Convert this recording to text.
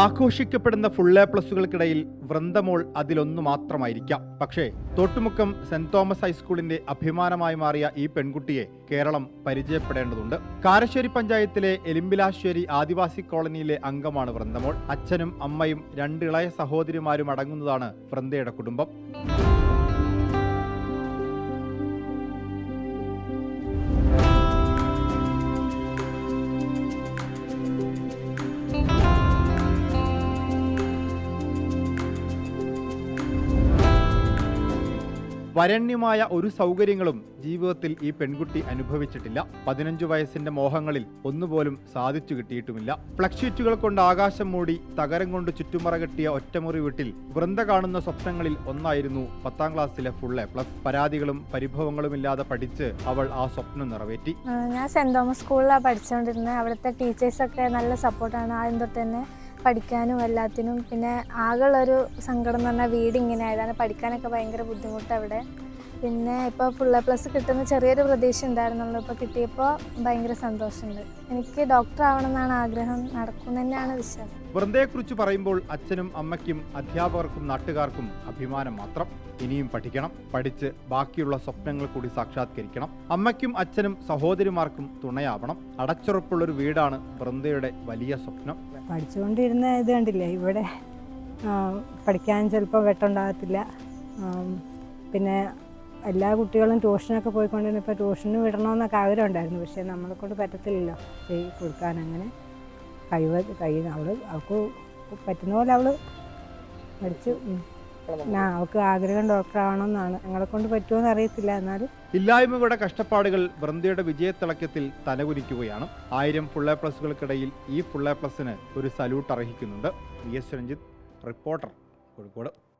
ആഘോഷിക്കപ്പെടുന്ന full A പ്ലസുകൾക്കിടയിൽ വൃന്ദമോൾ അതിലൊന്നു മാത്രമായിരിക്കാം. പക്ഷേ Thottumukkam saint Thomas ഹൈസ്കൂളിന്റെ അഭിമാനമായി മാറിയ ഈ പെൺകുട്ടിയെ കേരളം പരിചയപ്പെടേണ്ടതുണ്ട്. കാരശ്ശേരി പഞ്ചായത്തിലെ എലിമ്പിലാശ്ശേരി ആദിവാസി കോളനിയിലെ അംഗമാണ് വൃന്ദമോൾ. അച്ഛനും അമ്മയും രണ്ട് ഇളയ സഹോദരിമാരും അടങ്ങുന്നതാണ് വൃന്ദയുടെ കുടുംബം. വരണ്യമായ ഒരു സൗകര്യങ്ങളും ജീവിതത്തിൽ ഈ പെൺകുട്ടി അനുഭവിച്ചിട്ടില്ല. പതിനഞ്ചു വയസ്സിന്റെ മോഹങ്ങളിൽ ഒന്നുപോലും സാധിച്ചു കിട്ടിയിട്ടുമില്ല. ഫ്ലക്ഷീറ്റുകൾ കൊണ്ട് ആകാശം മൂടി തകരം കൊണ്ട് ചുറ്റുമറ കെട്ടിയ ഒറ്റമുറി വീട്ടിൽ വൃന്ദ കാണുന്ന സ്വപ്നങ്ങളിൽ ഒന്നായിരുന്നു പത്താം ക്ലാസ്സിലെ ഫുൾ എ പ്ലസ് പരാതികളും പരിഭവങ്ങളും ഇല്ലാതെ പഠിച്ച് അവൾ ആ സ്വപ്നം നിറവേറ്റി. ഞാൻ സെന്റ് തോമസ് സ്കൂളിലാണ് പഠിച്ചുകൊണ്ടിരുന്നത് അവിടുത്തെ ടീച്ചേഴ്സൊക്കെ നല്ല സപ്പോർട്ടാണ് ആദ്യം തൊട്ട് തന്നെ പഠിക്കാനും എല്ലാത്തിനും പിന്നെ ആകെയുള്ളൊരു സങ്കടം എന്ന് പറഞ്ഞാൽ വീട് ഇങ്ങനെ ആയതാണ്. പഠിക്കാനൊക്കെ ഭയങ്കര ബുദ്ധിമുട്ട് അവിടെ. പിന്നെ ഇപ്പോൾ ഫുൾ എ പ്ലസ് കിട്ടുന്ന ചെറിയൊരു പ്രതീക്ഷ ഉണ്ടായിരുന്നുള്ളൂ. ഇപ്പോൾ കിട്ടിയപ്പോൾ ഭയങ്കര സന്തോഷമുണ്ട്. എനിക്ക് ഡോക്ടർ ആവണം എന്നാണ് ആഗ്രഹം. നടക്കും തന്നെയാണ് വിശ്വാസം. വൃന്ദയെക്കുറിച്ച് പറയുമ്പോൾ അച്ഛനും അമ്മയ്ക്കും അധ്യാപകർക്കും നാട്ടുകാർക്കും അഭിമാനം മാത്രം. ഇനിയും പഠിക്കണം പഠിച്ച് ബാക്കിയുള്ള സ്വപ്നങ്ങൾ കൂടി സാക്ഷാത്കരിക്കണം. അമ്മയ്ക്കും അച്ഛനും സഹോദരിമാർക്കും തുണയാവണം. അടച്ചുറപ്പുള്ളൊരു വീടാണ് വൃന്ദയുടെ വലിയ സ്വപ്നം. പഠിച്ചുകൊണ്ടിരുന്ന ഇത് കണ്ടില്ലേ? ഇവിടെ പഠിക്കാൻ ചിലപ്പോൾ വെട്ടുണ്ടാകത്തില്ല. പിന്നെ എല്ലാ കുട്ടികളും ട്യൂഷനൊക്കെ പോയിക്കൊണ്ടിരുന്ന ഇപ്പോൾ ട്യൂഷന് വിടണമെന്നൊക്കെ ആഗ്രഹം ഉണ്ടായിരുന്നു പക്ഷേ നമ്മളെ കൊണ്ട് പറ്റത്തില്ലല്ലോ. ചെയ് കൊടുക്കാൻ അങ്ങനെ കഴിവ് കഴിയുന്ന അവൾ അവൾക്ക് പറ്റുന്ന പോലെ അവൾ പഠിച്ചു. അവൾക്ക് ആഗ്രഹം ഡോക്ടർ ആവണമെന്നാണ് ഞങ്ങളെ കൊണ്ട് പറ്റുമോ അറിയത്തില്ല എന്നാലും. ഇല്ലായ്മകളുടെ കഷ്ടപ്പാടുകൾ വൃന്ദയുടെ വിജയത്തിളക്കത്തിൽ തലകുനിക്കുകയാണ്. ആയിരം ഫുൾ എ പ്ലസുകൾക്കിടയിൽ ഈ ഫുൾ എ പ്ലസിന് ഒരു salute അർഹിക്കുന്നുണ്ട്. V S Ranjith reporter Kozhikode.